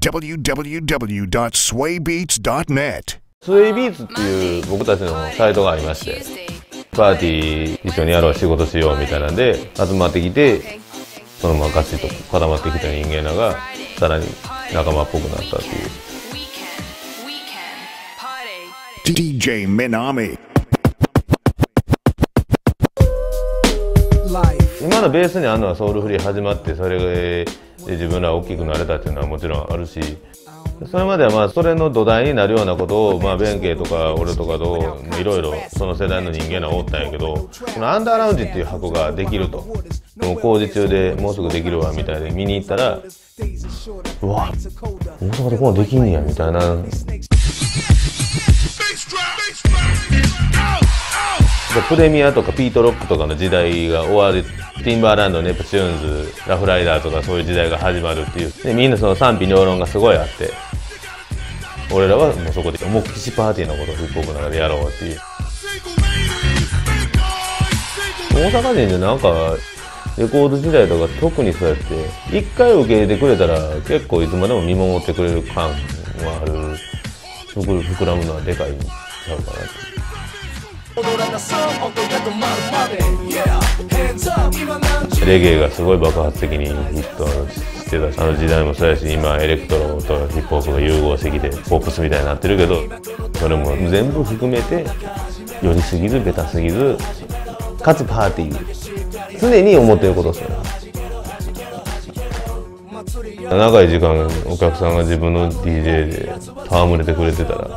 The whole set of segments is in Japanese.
www.swaybeats.net スウェイビーツっていう僕たちのサイトがありましてパーティー一緒にやろう仕事しようみたいなんで集まってきてそのままガチッと固まってきた人間らがさらに仲間っぽくなったっていう. DJ Minami 今のベースにあるのはソウルフリー始まってそれで自分ら大きくなれたっていうのはもちろんあるしそれまではまあそれの土台になるようなことをまあ弁慶とか俺とかといろいろその世代の人間はおったんやけどこのアンダーラウンジっていう箱ができると。もう工事中でもうすぐできるわみたいで見に行ったらうわ大阪でこうできんねやみたいなプレミアとかピートロックとかの時代が終わるティンバーランドネプチューンズラフライダーとかそういう時代が始まるっていう。でみんなその賛否両論がすごいあって俺らはもうそこでもうキシパーティーのことをヒップホップの中でやろうっていう。大阪人でなんかレコード時代とか特にそうやって一回受け入れてくれたら結構いつまでも見守ってくれる感はある。膨膨らむのはでかいんちゃうかなって。レゲエがすごい爆発的にヒットしてたしあの時代もそうやし今エレクトロとヒップホップが融合してきてポップスみたいになってるけどそれも全部含めて寄りすぎずベタすぎずかつパーティー常に思ってることですよ長い時間お客さんが自分の DJ で戯れてくれてたら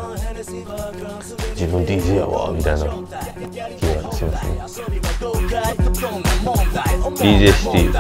自分 DJ やわみたいな。気がしますね DJ シティ